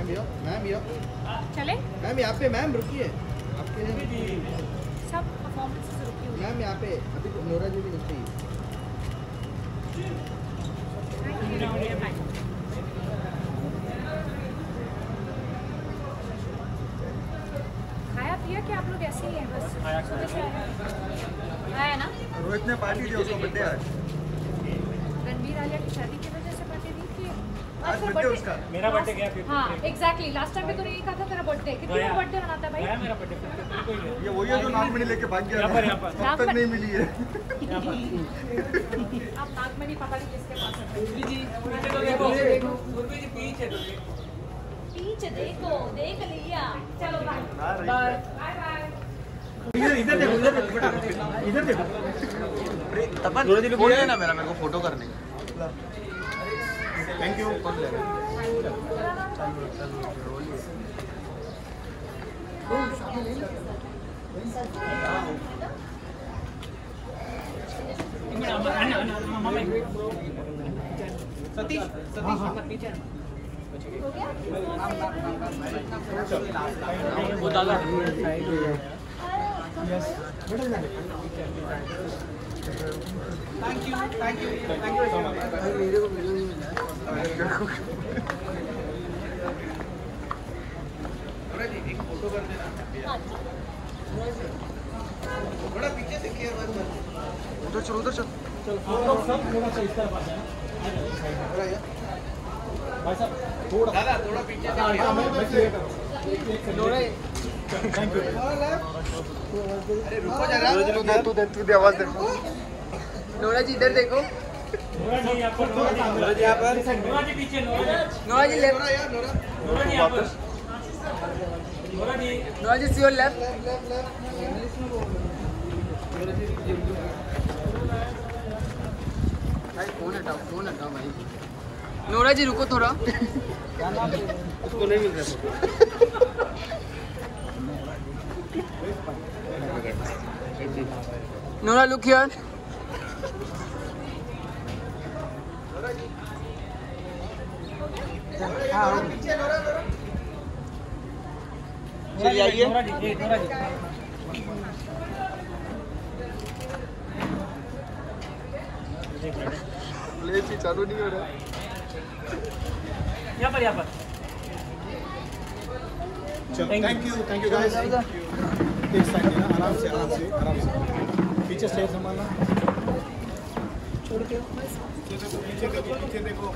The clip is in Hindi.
मैम यो मैम यो चले। मैम यहाँ पे मैम रुकिए। आपके लिए सब परफॉर्मेंस रुकी हुई। मैम यहाँ पे अभी तो नोरा जी भी नहीं चाहिए खाया पिया कि आप लोग ऐसे ही हैं बस? सुबह से आए आया ना? रोहित ने पार्टी दी उसको बर्थडे आज रणबीर आलिया की शादी की वजह से पार्टी दी कि आज birthday उसका। मेरा birthday गया हाँ एग्जैक्टली लास्ट टाइम भी तूने यही कहा था तेरा बर्थडे कितनी गया। बर्थडे मनाता है भाई? मेरा बर्थडे ये वही है जो नागमणि लेके भाग गया यहाँ पर, यहाँ पर। तब तक नहीं मिली है। यहाँ नागमणि पता नहीं किसके पास है। पीछे तो जी। पीछे तो पीछे देखो देख लिया। चलो बाय बाय बाय इधर इधर देखो इधर देखो इधर देखो। तपन फ़ोन लेना मेरा मेरे को फ़ोटो करने। थैंक यू सतीश सतीश हो गया thank you thank you thank you so much थोड़ा पीछे से किया बस उधर चल उधर चल। आप लोग सब थोड़ा सा इस तरफ़ आ जाए भाई साहब थोड़ा थोड़ा पीछे से हाँ, थैंक यू अरे रुको जरा तू दे तू दे तू दे आवाज़ दे नोरा जी इधर देखो। नोरा जी यहाँ पर नोरा जी यहाँ पर नोरा जी पीछे Nora ji Nora ji left Nora यार नोरा। नोरा जी यहाँ पर। Nora ji Nora ji see your left भाई फ़ोन हटाओ फ़ोन हटाओ भाई। नोरा जी रुको थोड़ा। उसको नहीं मिल रहा नोरा लुक हियर चलिए आइए। चालू नहीं हो रहा। यहाँ पर यहाँ पर। Thank you thank you guys एक साइड लेना आराम से आराम से आराम से। पीछे से संभालना छोड़ के पीछे देखो पीछे देखो